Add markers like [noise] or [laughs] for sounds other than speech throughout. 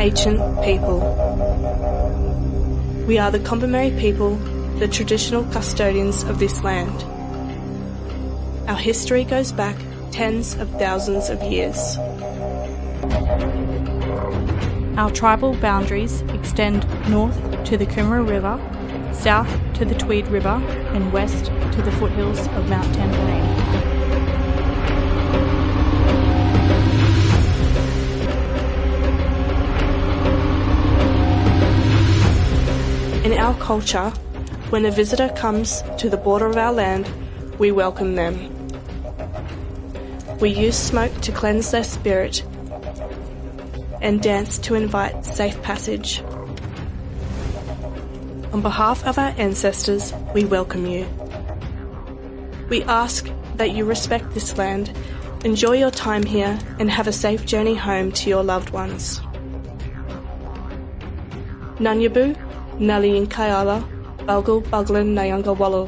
ancient people. We are the Kombumerri people, the traditional custodians of this land. Our history goes back tens of thousands of years. Our tribal boundaries extend north to the Coomera River, south to the Tweed River, and west to the foothills of Mount Tamborine. Our culture, when a visitor comes to the border of our land, we welcome them. We use smoke to cleanse their spirit and dance to invite safe passage. On behalf of our ancestors, we welcome you. We ask that you respect this land, enjoy your time here, and have a safe journey home to your loved ones. Nanyabu, Nali Kayala, Bulgal Buglan Nyanga Wallu.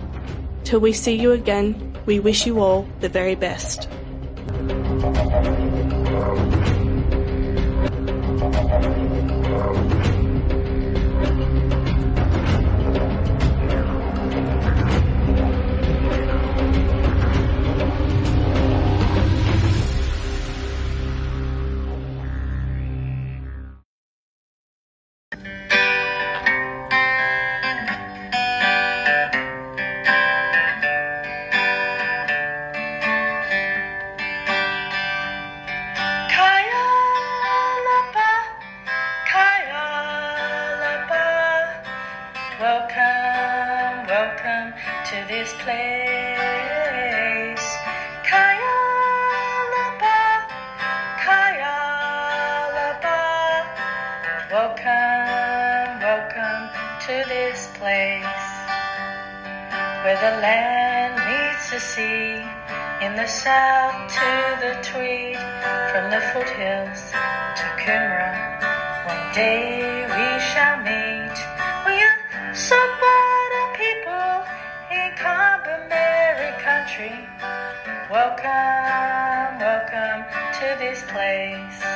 Till we see you again, we wish you all the very best. Welcome, welcome to this place where the land meets the sea. In the south to the Tweed, from the foothills to Coomera, one day we shall meet. We are Sabota people in Kombumerri country. Welcome, welcome to this place.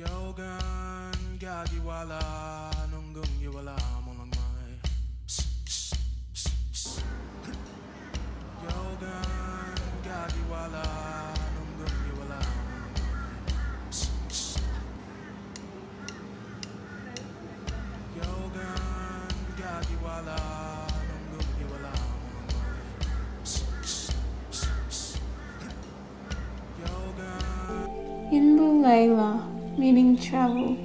Yogan gagiwala nunggung yiwala molang mai. Yogan gagiwala nunggung yiwala molang mai. Yogan gagiwala nunggung yiwala molang mai. Yogan Inbul Layla, meaning travel.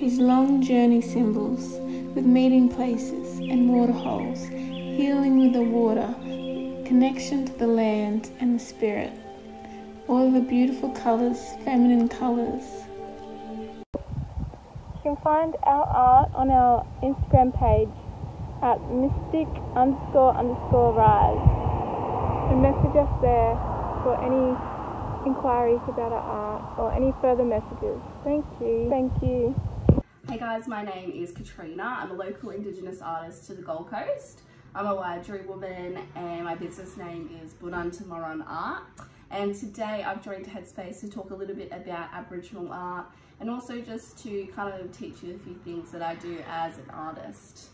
These long journey symbols with meeting places and waterholes, healing with the water, connection to the land and the spirit. All the beautiful colours, feminine colours. You can find our art on our Instagram page at mystic underscore underscore rise. And message us there for any inquiries about our art or any further messages. Thank you. Thank you. Hey guys, my name is Katrina. I'm a local Indigenous artist to the Gold Coast. I'm a Wiradjuri woman and my business name is Bunan Tamaran Art. And today I've joined Headspace to talk a little bit about Aboriginal art and also just to kind of teach you a few things that I do as an artist.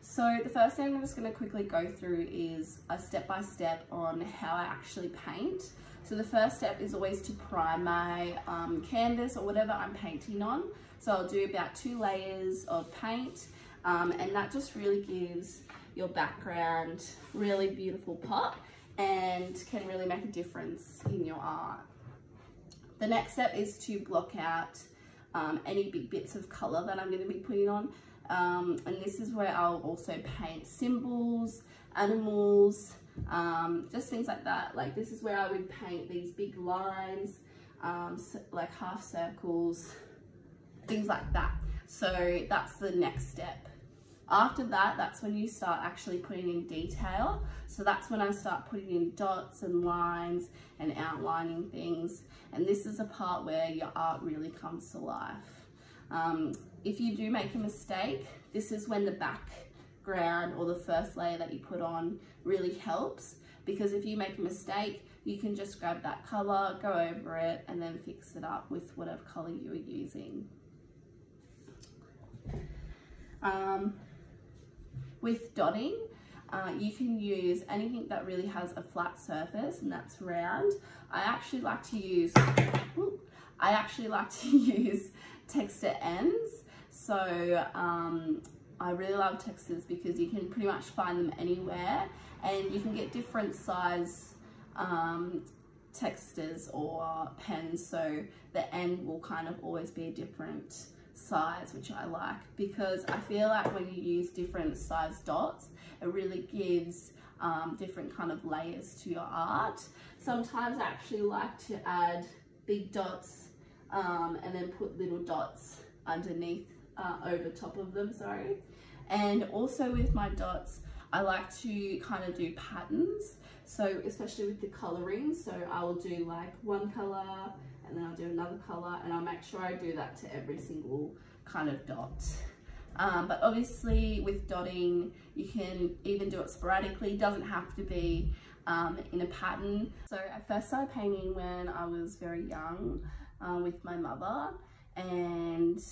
So the first thing I'm just going to quickly go through is a step-by-step on how I actually paint. So the first step is always to prime my um, canvas or whatever I'm painting on. So I'll do about two layers of paint um, and that just really gives your background really beautiful pop and can really make a difference in your art. The next step is to block out um, any big bits of color that I'm going to be putting on. Um, and this is where I'll also paint symbols, animals, um, just things like that. Like this is where I would paint these big lines, um, like half circles, things like that. So that's the next step. After that, that's when you start actually putting in detail. So that's when I start putting in dots and lines and outlining things. And this is a part where your art really comes to life. Um, if you do make a mistake, this is when the back ground or the first layer that you put on really helps because if you make a mistake, you can just grab that color, go over it, and then fix it up with whatever color you are using. Um, with dotting, uh, you can use anything that really has a flat surface and that's round. I actually like to use, I actually like to [laughs] use texta ends. So um, I really love textas because you can pretty much find them anywhere and you can get different size um, textas or pens so the end will kind of always be a different size which I like because I feel like when you use different size dots it really gives um, different kind of layers to your art. Sometimes I actually like to add big dots um, and then put little dots underneath uh, over top of them sorry. And also with my dots I like to kind of do patterns. So especially with the coloring so I will do like one color and then I'll do another color and I'll make sure I do that to every single kind of dot. Um, but obviously with dotting you can even do it sporadically. It doesn't have to be um, in a pattern. So I first started painting when I was very young uh, with my mother and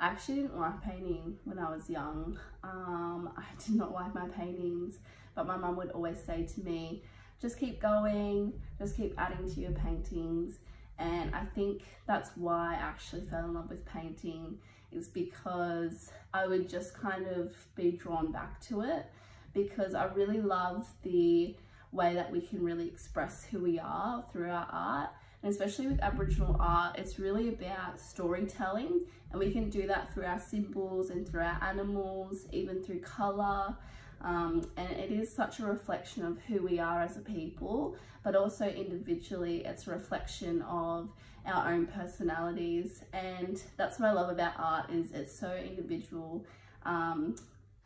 I actually didn't like painting when I was young. Um, [laughs] I did not like my paintings, but my mum would always say to me, just keep going, just keep adding to your paintings. And I think that's why I actually fell in love with painting is because I would just kind of be drawn back to it because I really love the way that we can really express who we are through our art especially with Aboriginal art, it's really about storytelling and we can do that through our symbols and through our animals, even through colour. Um, and it is such a reflection of who we are as a people, but also individually, it's a reflection of our own personalities. And that's what I love about art is it's so individual um,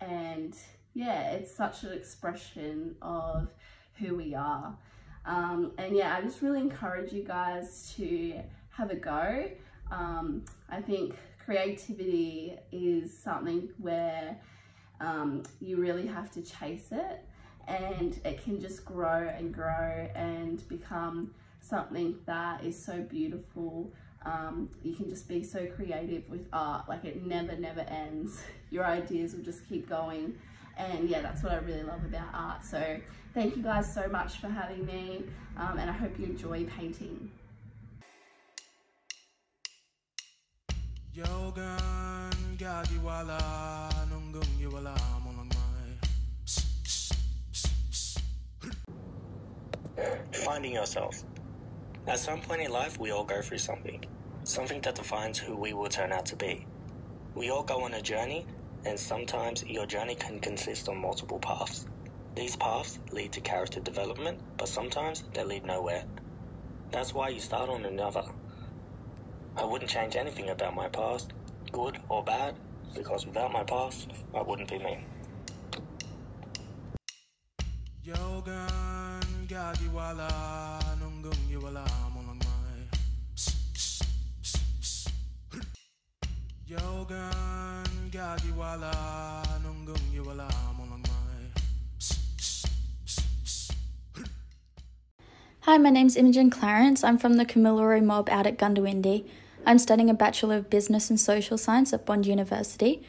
and yeah, it's such an expression of who we are. Um, and yeah, I just really encourage you guys to have a go. Um, I think creativity is something where um, you really have to chase it and it can just grow and grow and become something that is so beautiful. Um, you can just be so creative with art, like it never, never ends. [laughs] Your ideas will just keep going and yeah that's what I really love about art so thank you guys so much for having me um, and I hope you enjoy painting Finding yourself. At some point in life, we all go through something. Something that defines who we will turn out to be. We all go on a journey and sometimes your journey can consist of multiple paths. These paths lead to character development, but sometimes they lead nowhere. That's why you start on another. I wouldn't change anything about my past, good or bad, because without my past, I wouldn't be me. Hi, my name's Imogen Clarence. I'm from the Kamilaroi mob out at Goondiwindi. I'm studying a Bachelor of Business and Social Science at Bond University.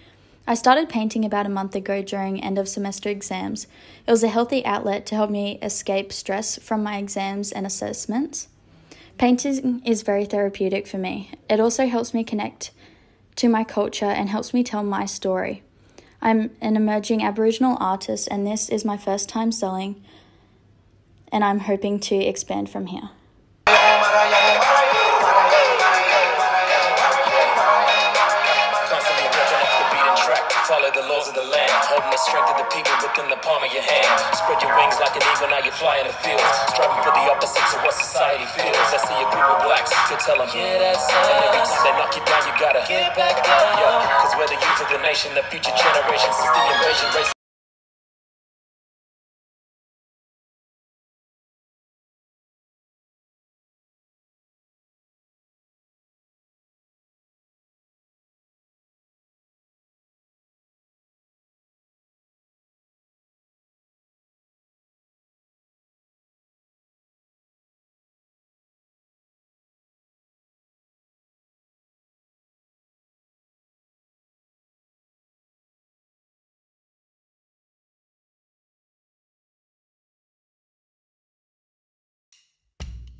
I started painting about a month ago during end of semester exams. It was a healthy outlet to help me escape stress from my exams and assessments. Painting is very therapeutic for me. It also helps me connect to my culture and helps me tell my story. I'm an emerging Aboriginal artist, and this is my first time selling, and I'm hoping to expand from here. Holding the strength of the people within the palm of your hand. Spread your wings like an eagle, now you fly in the fields. Striving for the opposites of what society feels. I see a group of blacks, to tell them, yeah, that's us. And every time they knock you down, you gotta get back up. Yeah, cause we're the youth of the nation, the future generation. Since the invasion, race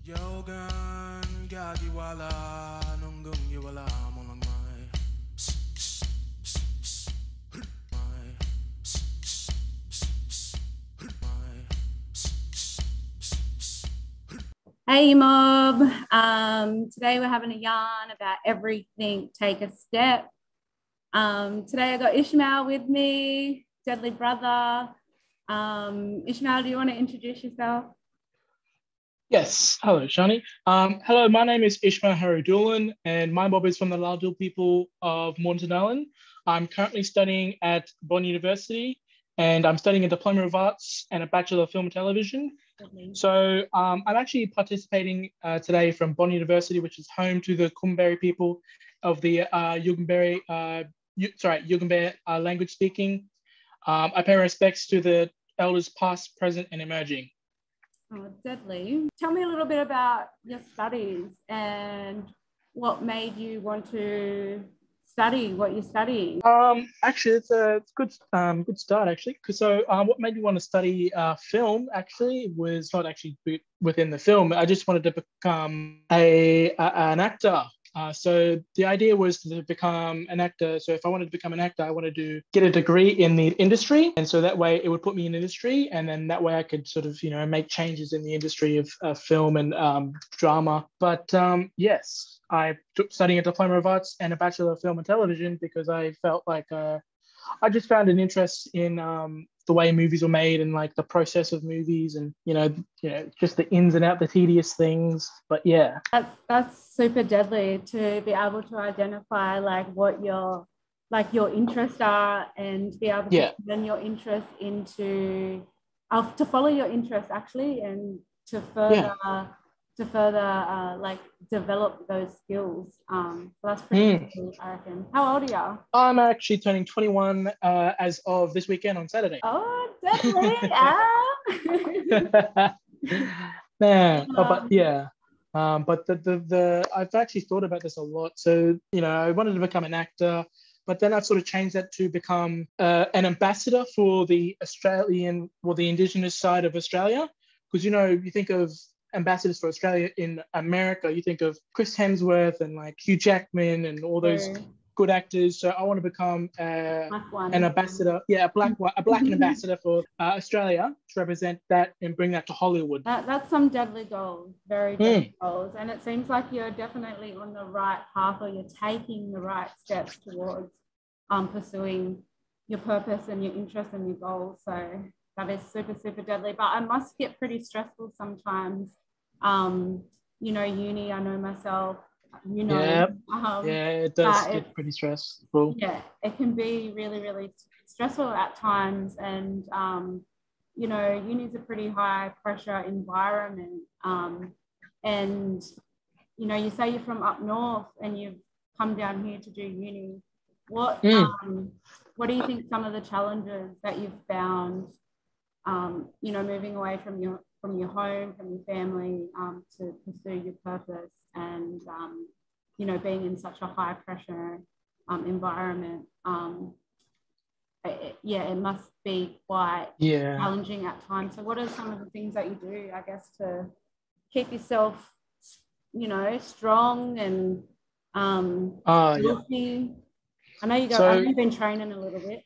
Yogan gagiwala. Hey, mob. Um, today we're having a yarn about everything. Take a step. Um, today I got Ishmael with me, Deadly Brother. Um, Ishmael, do you want to introduce yourself? Yes. Hello, Shani. Um, hello, my name is Ishmael Harry and my mob is from the Lardil people of Mornington Island. I'm currently studying at Bond University, and I'm studying a Diploma of Arts and a Bachelor of Film and Television. So um, I'm actually participating uh, today from Bond University, which is home to the Kombumerri people of the uh, uh, sorry, Yugonberry uh, language speaking. Um, I pay respects to the elders past, present, and emerging. Oh, deadly. Tell me a little bit about your studies and what made you want to study what you're studying. Um, actually, it's a it's good um good start actually. so um, what made me want to study uh, film actually was not actually within the film. I just wanted to become a, a an actor. Uh, so the idea was to become an actor. So if I wanted to become an actor, I wanted to get a degree in the industry, and so that way it would put me in industry, and then that way I could sort of you know make changes in the industry of, film and um, drama. But um, yes, I took studying a diploma of arts and a bachelor of film and television because I felt like uh, I just found an interest in um, the way movies were made and like the process of movies and you know you know just the ins and out the tedious things. But yeah, That's that's super deadly to be able to identify like what your like your interests are and be able to Yeah. turn your interest into uh, to follow your interests actually and to further to further uh, like develop those skills. Um, so that's pretty Mm. cool, I reckon. How old are you? I'm actually turning 21 uh, as of this weekend on Saturday. Oh, deadly! ah. [laughs] yeah, [laughs] oh, but yeah. Um, but the, the the I've actually thought about this a lot. So you know, I wanted to become an actor, but then I've sort of changed that to become uh, an ambassador for the Australian or the Indigenous side of Australia, because you know you think of ambassadors for Australia in America, you think of Chris Hemsworth and like Hugh Jackman and all those good actors. So I want to become uh, one. an ambassador, yeah, a black one, a black [laughs] ambassador for uh, Australia to represent that and bring that to Hollywood. That, that's some deadly goals, very Hmm. deadly goals. And it seems like you're definitely on the right path or you're taking the right steps towards um, pursuing your purpose and your interests and your goals. So that is super, super deadly. But I must get pretty stressful sometimes. Um, you know, uni, I know myself, you know. Yep. Um, yeah, it does get pretty stressful. yeah, it can be really, really stressful at times. And, um, you know, uni's a pretty high pressure environment. Um, and, you know, you say you're from up north and you've come down here to do uni. What, Mm. um, what do you think some of the challenges that you've found, um, you know, moving away from your from your home, from your family, um, to pursue your purpose and, um, you know, being in such a high pressure um, environment. Um, it- yeah, it must be quite Yeah. challenging at times. So, what are some of the things that you do, I guess, to keep yourself, you know, strong and um, yeah. healthy? I know you go. So- I know you've been training a little bit.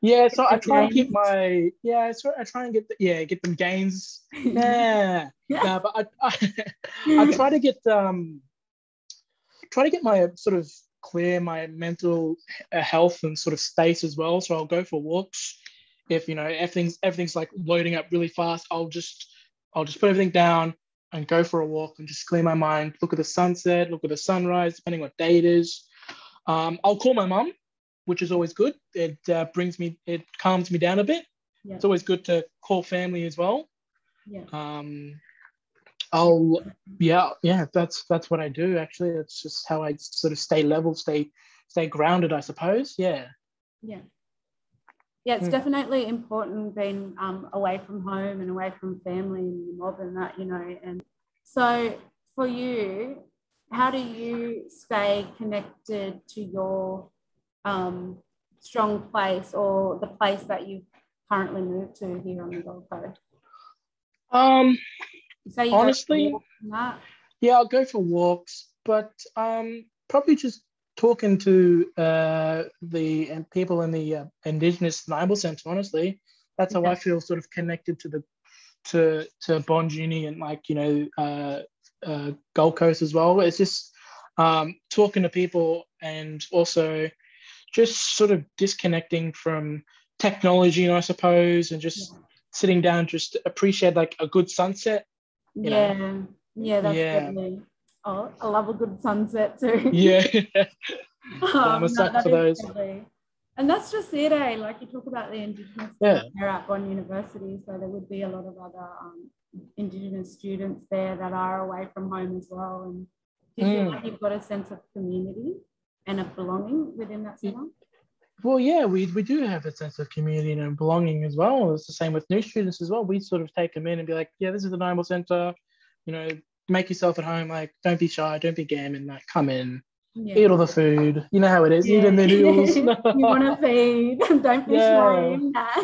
Yeah, so I try and keep my yeah, so I try and get the, yeah get them gains. [laughs] Yeah, yeah, but I, I I [laughs] try to get um try to get my sort of clear my mental uh, health and sort of space as well. So I'll go for walks. If you know everything's everything's like loading up really fast, I'll just I'll just put everything down and go for a walk and just clear my mind. Look at the sunset, look at the sunrise, depending on what day it is. Um, I'll call my mum, which is always good. It uh, brings me, it calms me down a bit. Yeah. It's always good to call family as well. Yeah. Um, I'll, yeah, yeah, that's that's what I do. Actually, that's just how I sort of stay level, stay stay grounded, I suppose. Yeah. Yeah. Yeah, it's Hmm. definitely important being um, away from home and away from family and mob and that, you know. And so for you, how do you stay connected to your um, strong place or the place that you've currently moved to here on the Gold Coast? Um, You you honestly. Yeah, I'll go for walks, but um, probably just talking to uh, the people in the uh, Indigenous Bible Centre. Honestly, that's how I feel sort of connected to the to to Bond Uni and like you know uh, uh, Gold Coast as well. It's just um, talking to people and also just sort of disconnecting from technology, I suppose, and just yeah. sitting down, just appreciate like a good sunset. Yeah, know? yeah, that's yeah. definitely. Oh, I love a good sunset too. Yeah, [laughs] [laughs] um, I'm a sucker for those. Definitely. And that's just it, eh? Like you talk about the Indigenous yeah. there at Bond University, so there would be a lot of other um, Indigenous students there that are away from home as well. And do you mm. feel like you've got a sense of community and of belonging within that mm. centre? Well, yeah, we, we do have a sense of community and belonging as well. It's the same with new students as well. We sort of take them in and be like, yeah, this is the Nyombil Centre, you know, make yourself at home. Like, don't be shy, don't be gammon, like, come in, yeah. eat all the food. You know how it is. Yeah. Eat the noodles. [laughs] [laughs] you want to feed. [laughs] Don't be yeah.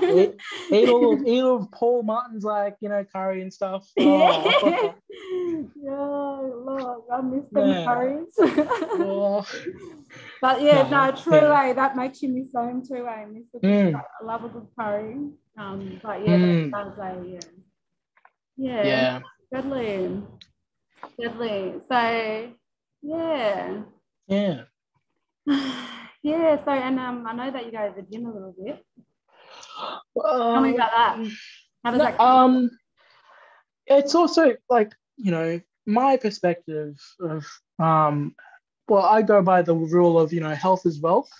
eat, eat, all eat all Paul Martin's like you know curry and stuff. Oh. yeah, Lord, I miss them yeah. curries. oh. But yeah, no, no true yeah. that makes you miss home too. I miss a mm. I love a good curry. Um, but yeah, mm. that sounds like yeah. Yeah. Yeah. Deadly. Deadly. So yeah. Yeah. [sighs] yeah. So, and um, I know that you go to the gym a little bit. Tell me about that. How does that? Um, it's also like you know my perspective of um, well, I go by the rule of you know health is wealth.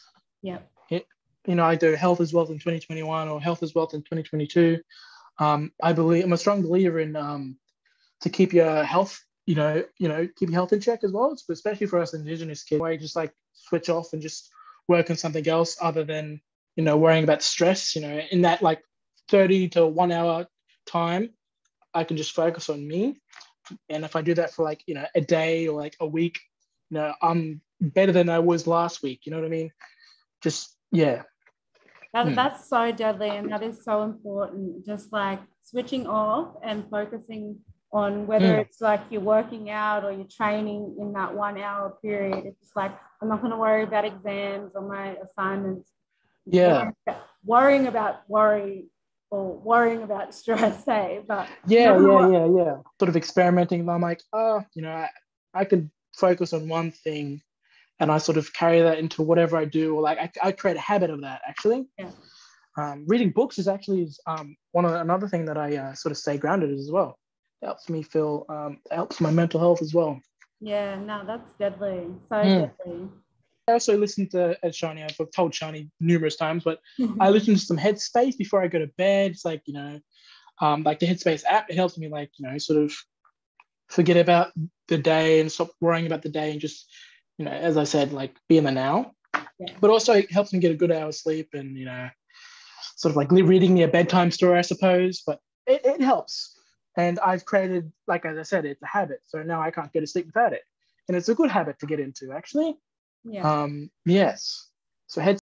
Yeah. It, you know, I do health is wealth in 2021 or health is wealth in 2022. Um, I believe I'm a strong believer in um, to keep your health you know, you know, keep your health in check as well. Especially for us indigenous kids, where you just like switch off and just work on something else other than, you know, worrying about stress, you know, in that like 30 to one hour time, I can just focus on me. And if I do that for like, you know, a day or like a week, you know, I'm better than I was last week. You know what I mean? Just yeah. That, hmm. That's so deadly and that is so important. Just like switching off and focusing on whether mm. it's like you're working out or you're training in that one hour period. It's just like, I'm not going to worry about exams or my assignments. Yeah. Worrying about worry or worrying about stress, [laughs] hey, but yeah, yeah, yeah, yeah. Sort of experimenting. I'm like, oh, you know, I, I could focus on one thing and I sort of carry that into whatever I do, or like I, I create a habit of that actually. Yeah. Um, reading books is actually um, one of another thing that I uh, sort of stay grounded as well helps me feel um, helps my mental health as well. Yeah, no, that's deadly. So mm. deadly. I also listen to as Shani, I've told Shani numerous times, but [laughs] I listen to some Headspace before I go to bed. It's like, you know, um, like the Headspace app, it helps me like, you know, sort of forget about the day and stop worrying about the day and just, you know, as I said, like be in the now. Yeah. But also it helps me get a good hour's sleep and, you know, sort of like reading me a bedtime story, I suppose. But it, it helps. And I've created, like as I said, it's a habit. So now I can't go to sleep without it. And it's a good habit to get into, actually. Yeah. Um, yes. So head